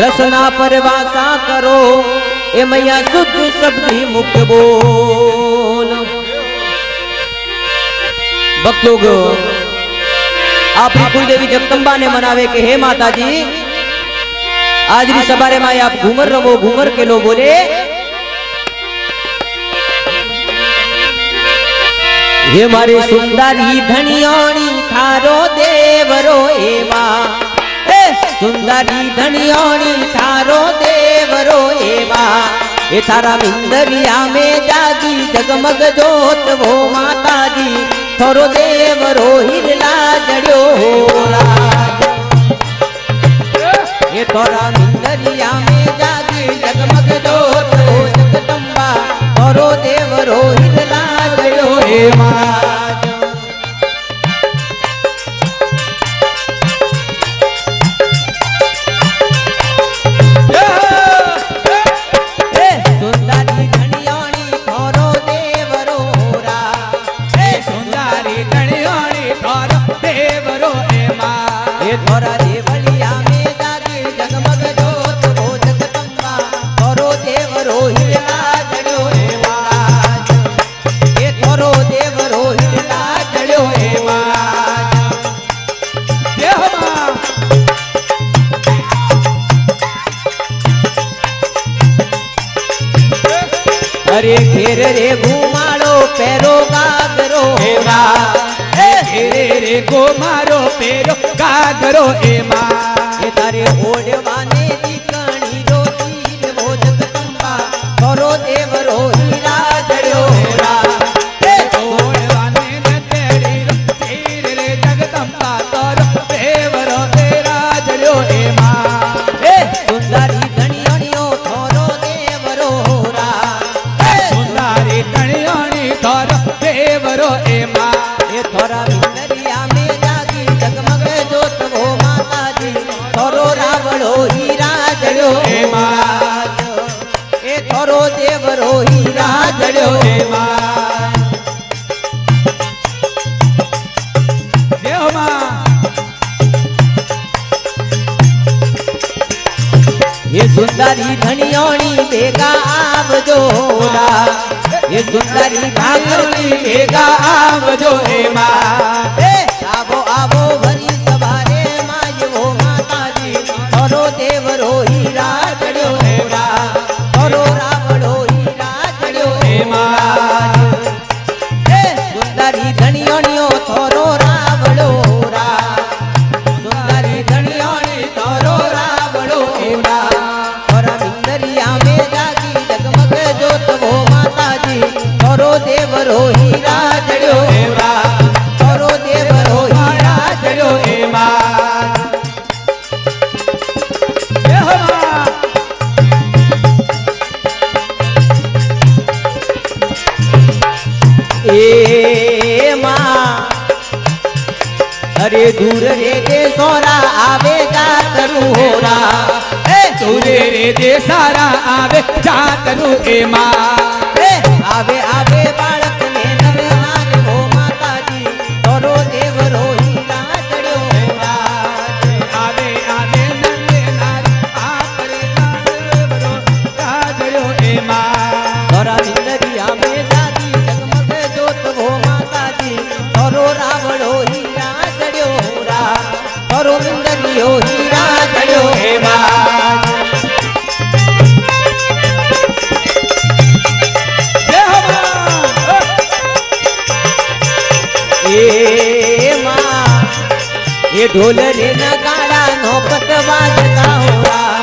रसना परवासा करो, ए मैया शुद्ध शब्दी मुख्य बोल। भक्त आप कुल देवी जगदम्बा ने मनावे के हे माता जी आज भी सबारे माए आप घूमर रहो घूमर के लो बोले मारे सुंदर ही धनियाणी थारो देवरो एवा હે સુંદરી ધણિયાણી થારો દેવરો એવા એ તારા મિંદરિયા મે જાગી જગમગ જોત વો માતાજી થોરો દેવરો હિરલા જડ્યો રાજ એ થોરા ગાગરો એમાં. એ તારે ઓડવાને હીરા જડ્યો એમાં દેહમાં એ સુંદરી ધણિયોણી ભેગા આવજો રા એ સુંદરી ભાગણી ભાગણી ભેગા આવજો એમાં એ આવો આવો ભરી સવારે માયવો માતાજી થોરો દેવરો હીરા ચડ્યો देवरो ए माँ अरे दूर रे दे सोरा आवेगा तरु होरा। दूर रे दे सारा आवे जा तनु ए माँ। आवे आवे बाड़ा એ ઢોલ રે નગાડા નો પત વાજતા હોરા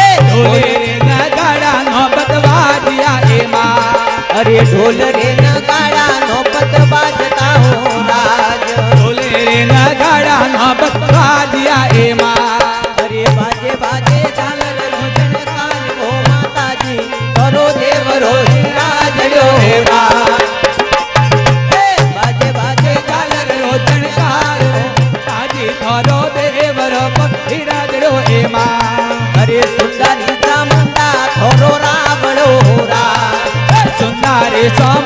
એ ઢોલે રે નગાડા નોબત વાજ્યા એમાં અરે ઢોલ રે ऐसा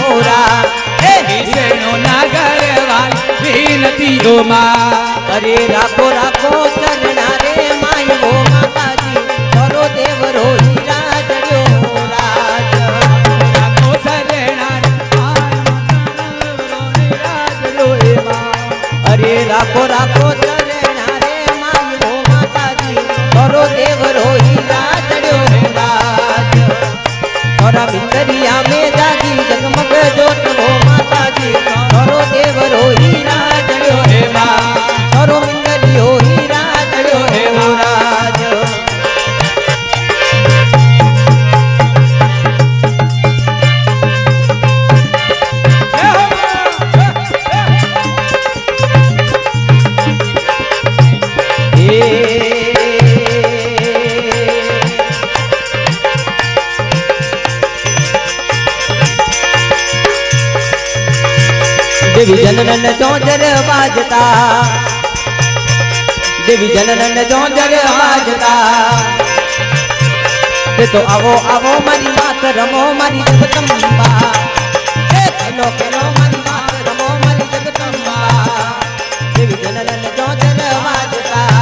होरा ए विषणो नगर वाला विनती हो माँ। अरे राखो राखो शरणा रे माई हो माताजी। करो देवरो हीरा રાખો રાખો ચરણા રે માઈ હો માતાજી કરો દેવ રોહી રાજડ્યો રે રાજ ખરા ભીતરિયા મે देवी जनन जोजर बाजता देवी जनन जोजर बाजता એ તો આવો આવો મારી વાત રમો મારી જગદંબા એ ખેલો ખેલો મારી વાત રમો મારી જગદંબા દેવી જનન જોજર વાજતા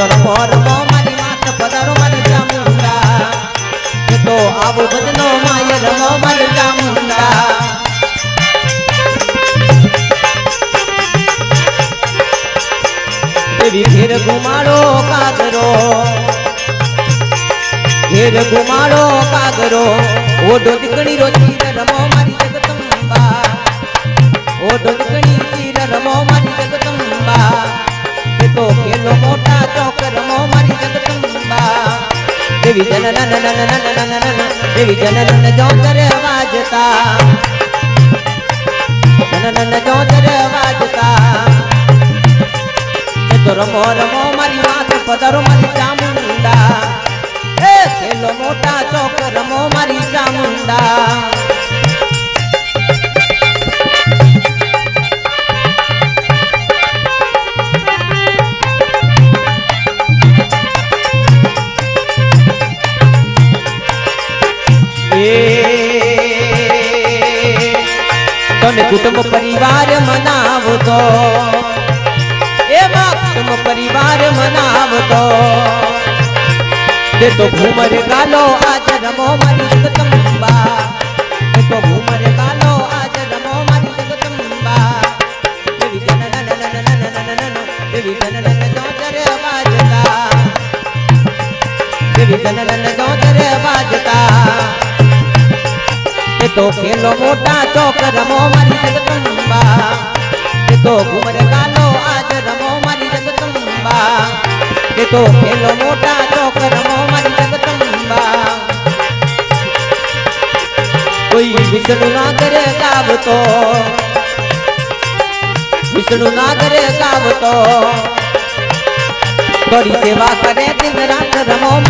એ તો રમો રમો મારી માત પધારો મારી ચામુંડા એ તો આવો ભજનો માય રમો મારી ચામુંડા દેવી ઘેર ઘુમાડો કાગરો ઘેર ઘુમાડો કાગરો ઓઢો દીકણી રો ચીર રમો મારી જગદંબા ઓઢો દીકણી ચીર રમો મારી જગદંબા એ તો ખેલો મોટા ચોક રમો મારી જગદંબા દેવી જન નન નન નન નન નન નન દેવી જન નન જોતર વાજતા નન નન જોતર વાજતા એ તો રમો રમો મારી માત પધારો મારી ચામુંડા એ ખેલો મોટા ચોક રમો મારી ચામુંડા કુટુંબ પરિવાર મનાવતો એમાં કુટુંબ પરિવાર મનાવતો તે તો ઘુમર ગાલો આજ રમો મારી જગદંબા તો ખેલો મોટા ચોક રમો મારી જગદંબા એ તો ઘુમર ગાલો આજ રમો મારી જગદંબા એ તો ખેલો મોટા ચોક રમો મારી જગદંબા કોઈ વિષ્ણુ નાગર ગાવતો વિષ્ણુ નાગર ગાવતો થોડી સેવા કરે દિન રાત રમો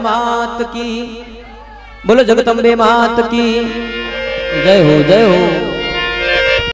मात की। बोलो जगदम्बे मात की। जय हो जय हो।